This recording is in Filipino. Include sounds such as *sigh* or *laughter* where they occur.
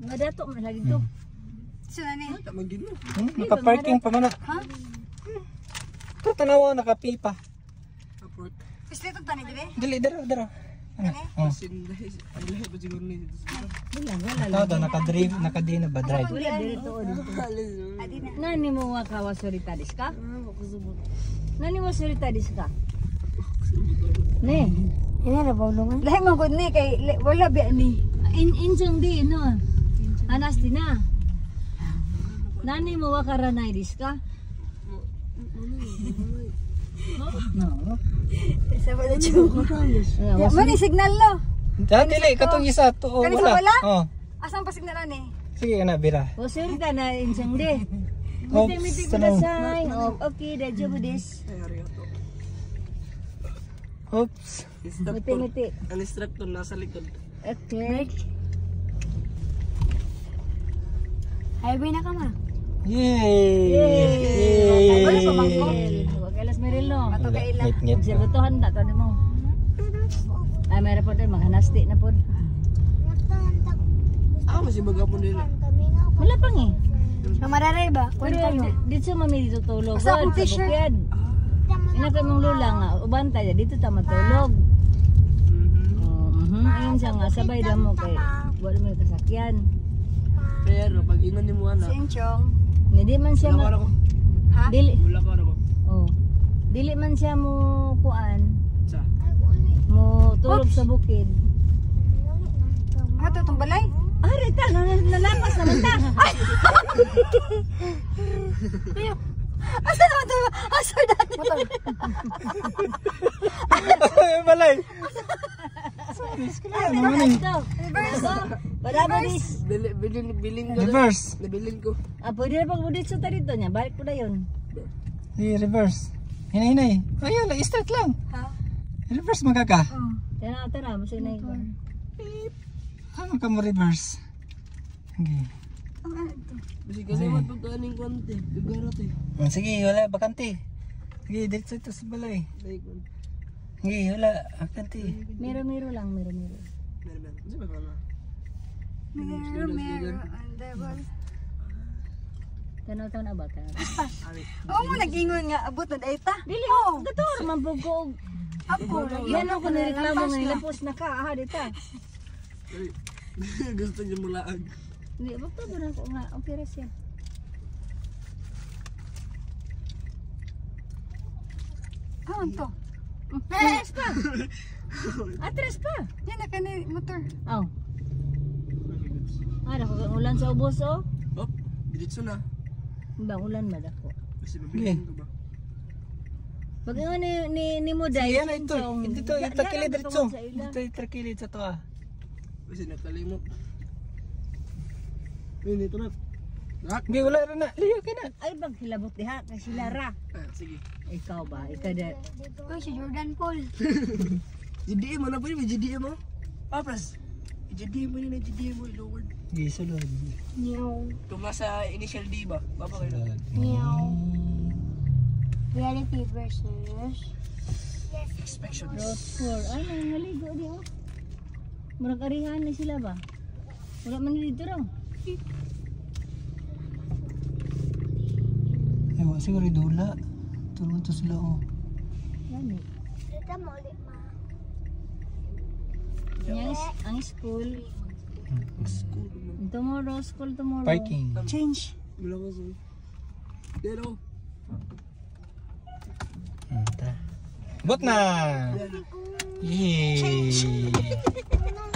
Nga dato man lagi to. So na ni. Mo. Hmm, naka-parking pa man. Ha? Pero tanawa nakapipa. Apport. Gusto ito tani dire? Dili dara dara. Ano? Oh. Sin dahil ang lahi ba siguro ni dito Wala wala. Tao daw naka-drive, naka-di na ba drive? Wala dito dito. Nani mo wa kawa sorita dis ka? Nani mo sorita dis ka? Ne. Ini na baulungan. Lahi man gud ni kay wala biya ni. In insang di no. Anas di na. Nani mo wa karanay dis ka? No. Sa wala chu. Ya, mani signal lo. Ah, dili katong isa to wala. wala? Oh. Asang pa signal ani? Sige na bira. O sorita na insang di. Oops, Miti miti ko na sign. Oh, okay, da job this. Oops. Miti Instructor. miti. Ang instructor nasa likod. Okay. Highway na ka ma. Yay! Yay! Wala pa bangko? Huwag kailas Meryl no. Ato kay ila. Ngit-ngit. Observatohan na to mo. Ay, meron po din, maghanasti na po. Ah, masih baga po nila. Wala pang eh. Sa mararay ba? Pero di- dito sa mami dito tulog. Asa akong Sa t-shirt? bukid. Ina kay mong lula nga, ubanta ya dito ta matulog. Mhm. Oh, mhm. Ayun siya nga sabay da mo kay wala mo yung kasakyan. Pero pag inon ni mo Si ana, Enchong. Hindi man siya ko. Ha? dili Wala ko ano ko. oh. Dili man siya mo kuan, Sa. mo tulog sa bukid. Ato tong balay. Ah, rita, nalapas naman ta. *laughs* Asa naman to? Asa dati? *laughs* *laughs* Ay, balay. Ano man eh? Ito. Barabo dis. Bili, bilin, bilin ko. Reverse. Nabilin ko. Ah, pwede na pag budit sa tarito niya. Balik ko na yun. Di reverse. Hinay hinay. Ayun, lang, start lang. Ha? Reverse magaka. Oh. Tara, tara. Masay na yun. Ano ka mo reverse? Okay. Kasi kasi matugkaning konti. Lugarot eh. Sige, wala bakante. Sige, dito ito sa balay. Like, um, Sige, wala bakante. Miro-miro lang, miro-miro. meron meron. Kasi ba na? Meron, meron. Ang devil. Tanaw-taw na ba ka? Oo mo nag-ingon nga abot na data. Dili, oh, gato. Mampog ko. Ako. Yan ako nireklamo nga ilapos na ka. Ah, dita. Gusto niyo mulaag. Hindi, bakit ba na ko nga? Rin siya. Ah, to. Atras *laughs* pa. Atras pa. Yan na kani motor. Oh. Ah, dako kang ulan sa ubos, oh. Hop. Diretso na. Bang ulan ba dako? Kasi mabilin ko ba? Pag nga ni, ni, ni mo dahil. Ano ito? Dito, ito kilid dito. Dito, ito kilid sa to ah. Kasi nakalimot. Ayun, ito na. Nak. Hindi, wala rin na. Liyo ka na. Ay, bag hilabot diha. Kasi lara. Ah, sige. Ikaw ba? Ikaw da. Uy, si Jordan Paul. *laughs* GDM mo na po yun. May GDM mo. Ah, pras. GDM mo yun. eh, GDM mo. Lower. Hindi, sulod. Meow. Kung nasa initial D ba? Baba kayo na. Meow. Reality versus. Inspections. Roskor. Ay, may naligo di oh. Murag arihan na sila ba? Wala man dito raw. Ay, wala siguro dula. Tulungan to sila oh. Yan eh. Kita mo ulit ma. Yang ang school. School mo. Tomorrow, school tomorrow. Parking. Change. Wala ko sa... Pero, ta. Bot na! Yay! *laughs*